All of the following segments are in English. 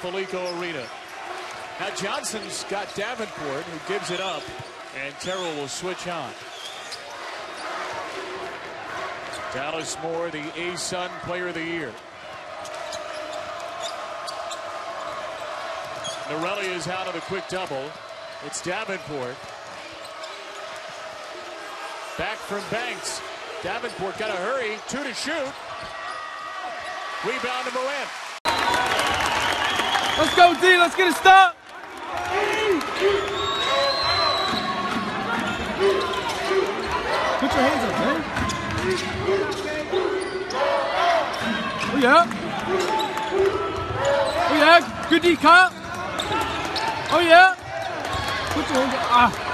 Felico Arena. Now Johnson's got Davenport who gives it up and Terrell will switch on. Dallas Moore, the A-Sun Player of the Year. Norelia is out of the quick double. It's Davenport. Back from Banks. Davenport got to hurry. Two to shoot. Rebound to Morant. Let's go, D. Let's get it stop. Put your hands up, man. Oh, yeah. Oh, yeah. Good D, Kyle. Oh, yeah. Put your hands up. Ah.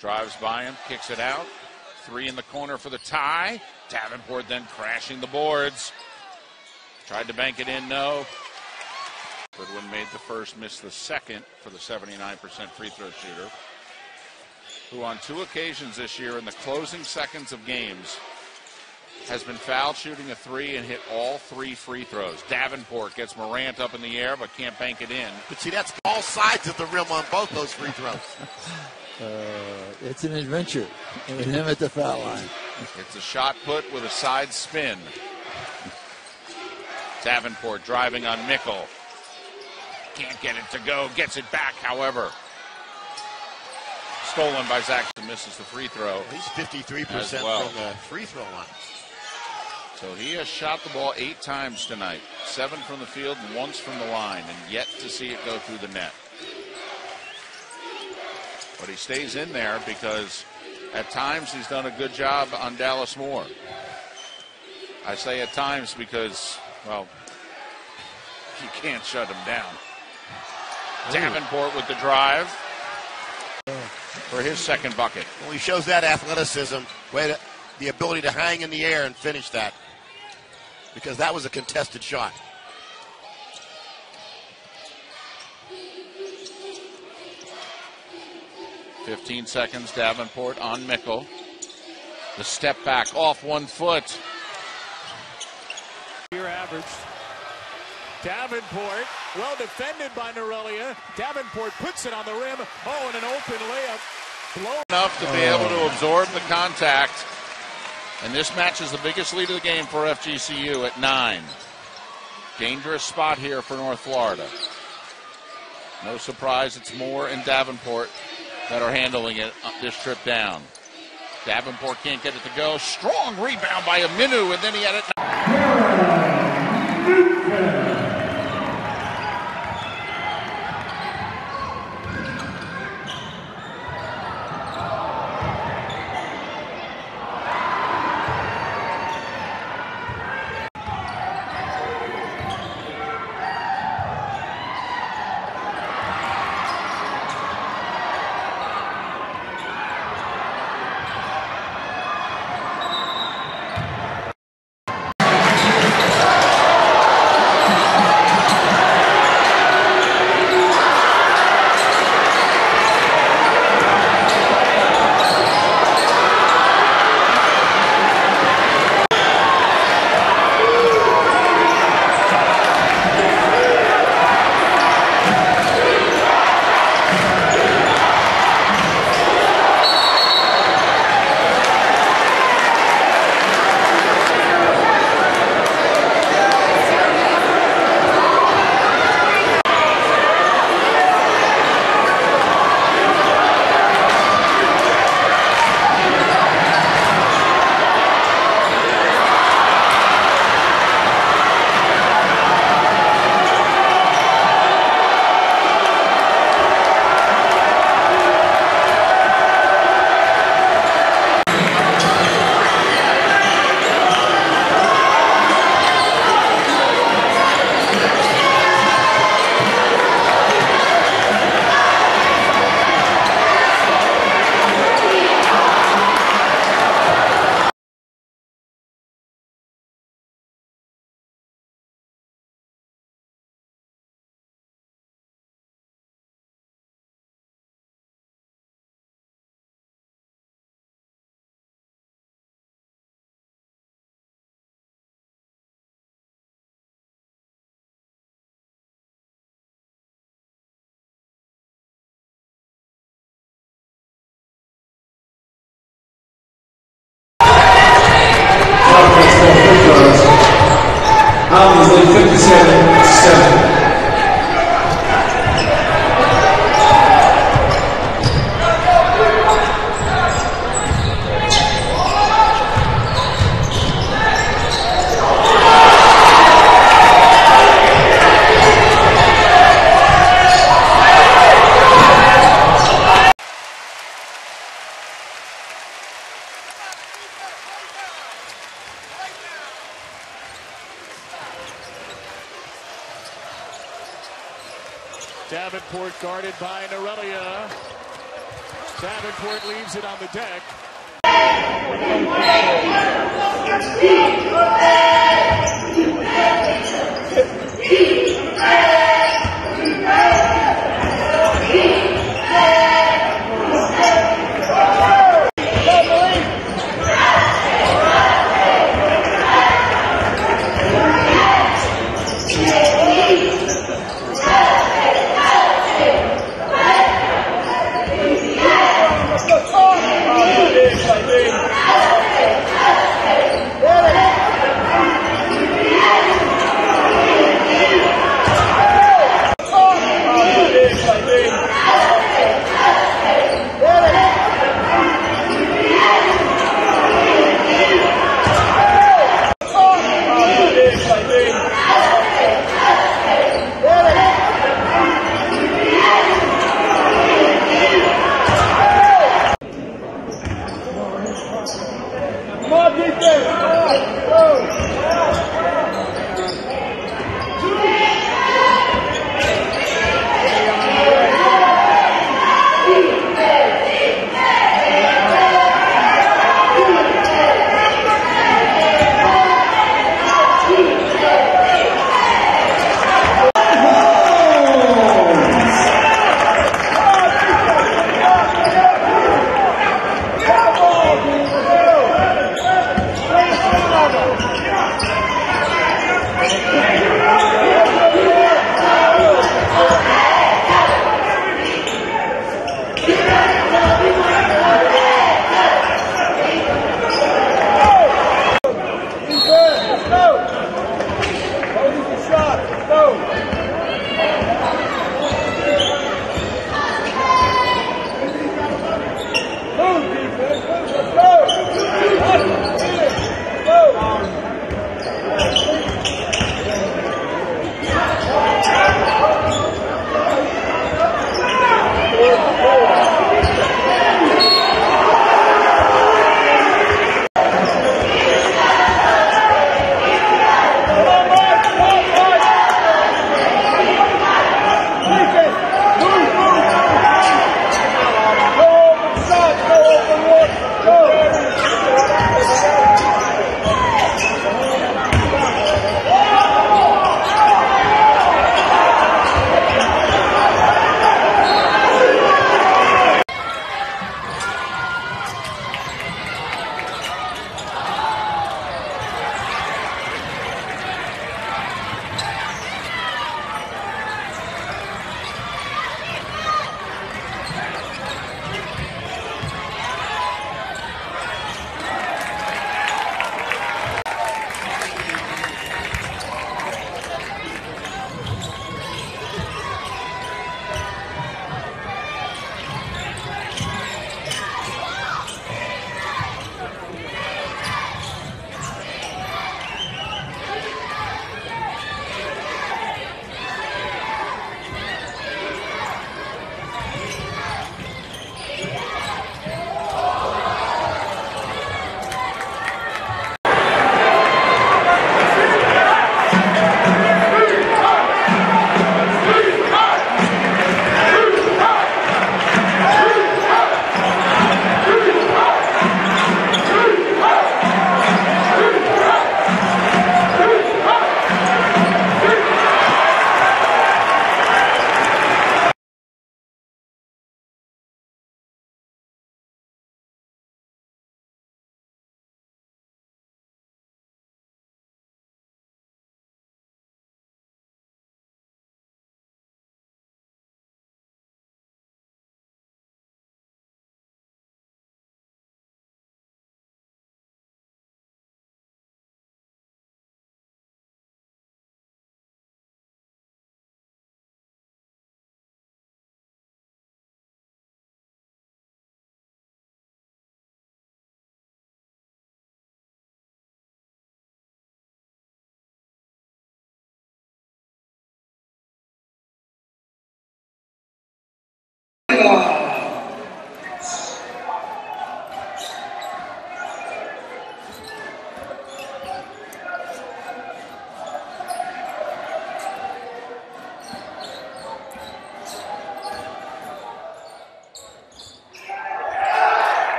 Drives by him, kicks it out. Three in the corner for the tie. Davenport then crashing the boards. Tried to bank it in, no. Goodwin made the first, missed the second for the 79% free throw shooter, who on two occasions this year in the closing seconds of games has been fouled shooting a three and hit all three free throws. Davenport gets Morant up in the air but can't bank it in. But see, that's all sides of the rim on both those free throws. Uh, it's an adventure with him at the foul line. It's a shot put with a side spin. Davenport driving on Mickle. Can't get it to go. Gets it back, however. Stolen by Zaxton. Misses the free throw. He's 53% well. from the free throw line. So he has shot the ball eight times tonight. Seven from the field and once from the line, and yet to see it go through the net. But he stays in there because at times he's done a good job on Dallas Moore. I say at times because, well, you can't shut him down. Davenport with the drive for his second bucket. Well, he shows that athleticism, way the ability to hang in the air and finish that. Because that was a contested shot. 15 seconds, Davenport on Mickle. The step back off one foot. Year average. Davenport, well defended by Norelia. Davenport puts it on the rim. Oh, and an open layup. Blown enough to be able to oh. absorb the contact. And this match is the biggest lead of the game for FGCU at nine. Dangerous spot here for North Florida. No surprise, it's Moore and Davenport that are handling it this trip down. Davenport can't get it to go. Strong rebound by Aminu, and then he had it. palavras, ele Davenport guarded by Norelia. Davenport leaves it on the deck.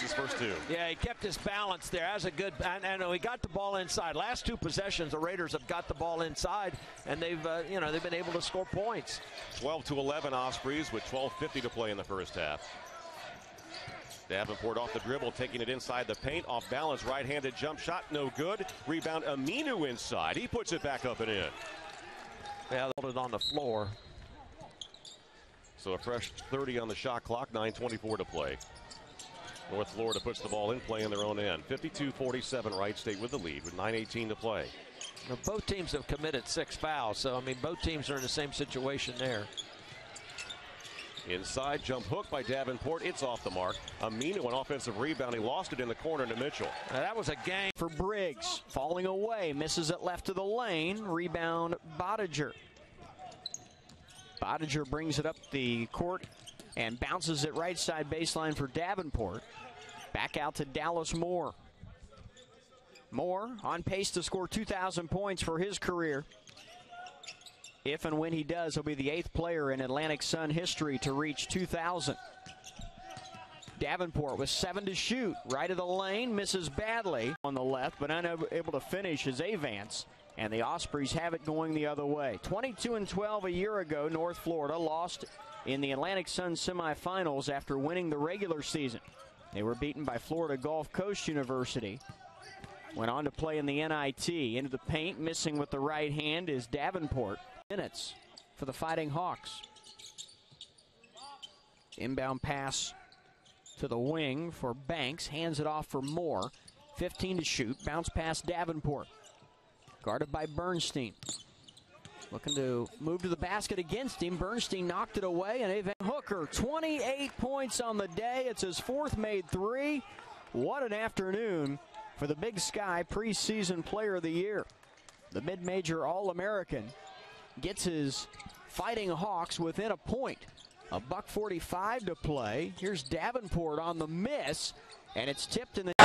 His first two. Yeah, he kept his balance there. As a good, and, and he got the ball inside. Last two possessions, the Raiders have got the ball inside, and they've, uh, you know, they've been able to score points. 12 to 11 Ospreys with 12:50 to play in the first half. Davenport off the dribble, taking it inside the paint, off balance, right-handed jump shot, no good. Rebound, Aminu inside. He puts it back up and in. Yeah, hold it on the floor. So a fresh 30 on the shot clock, 9.24 to play. North Florida puts the ball in play in their own end. 52-47 Wright State with the lead with 9.18 to play. Now, both teams have committed six fouls, so I mean both teams are in the same situation there. Inside jump hook by Davenport. It's off the mark. Aminu, an offensive rebound. He lost it in the corner to Mitchell. Now, that was a game for Briggs. Falling away, misses it left to the lane. Rebound, Bodiger. Bodiger brings it up the court and bounces it right side baseline for Davenport. Back out to Dallas Moore. Moore on pace to score 2,000 points for his career. If and when he does, he'll be the eighth player in Atlantic Sun history to reach 2,000. Davenport with seven to shoot. Right of the lane, misses badly on the left, but unable to finish his Avance. And the Ospreys have it going the other way. 22 and 12 a year ago, North Florida lost in the Atlantic Sun semifinals after winning the regular season. They were beaten by Florida Gulf Coast University. Went on to play in the NIT. Into the paint, missing with the right hand is Davenport minutes for the Fighting Hawks. Inbound pass to the wing for Banks. Hands it off for Moore. 15 to shoot. Bounce past Davenport. Guarded by Bernstein. Looking to move to the basket against him. Bernstein knocked it away, and Evan Hooker, 28 points on the day. It's his fourth made three. What an afternoon for the Big Sky preseason player of the year. The mid major All American gets his Fighting Hawks within a point. A buck 45 to play. Here's Davenport on the miss, and it's tipped in the.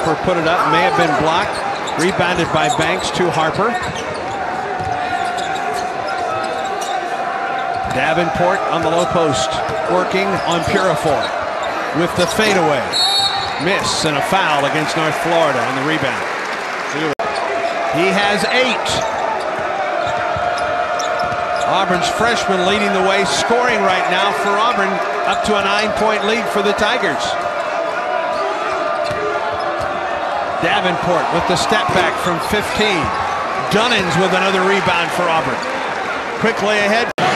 Harper, put it up, may have been blocked. Rebounded by Banks to Harper. Davenport on the low post, working on Purifoy with the fadeaway. Miss and a foul against North Florida on the rebound. He has eight. Auburn's freshman leading the way, scoring right now for Auburn, up to a nine-point lead for the Tigers. Davenport with the step back from 15. Dunnins with another rebound for Auburn. Quick lay ahead.